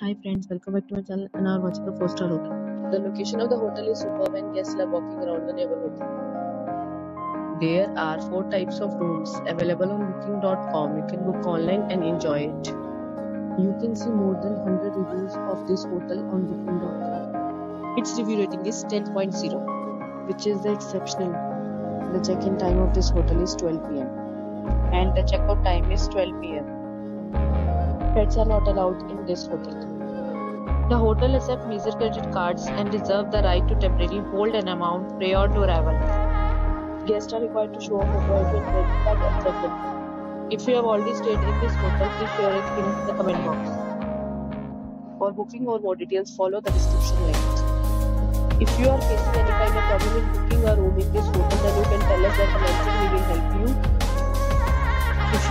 Hi friends, welcome back to my channel and are watching the 4 star hotel. The location of the hotel is superb and guests love walking around the neighborhood. There are four types of rooms available on booking.com. You can book online and enjoy it. You can see more than 100 reviews of this hotel on booking.com. Its review rating is 10.0, which is the exceptional. The check-in time of this hotel is 12 pm and the checkout time is 12 pm. Pets are not allowed in this hotel. The hotel accepts major credit cards and reserves the right to temporarily hold an amount prior to arrival. Guests are required to show a photo ID and credit card check-in. If you have already stayed in this hotel, please share your experience in the comment box. For booking or more details, follow the description link. If you are facing any kind of problem in booking a room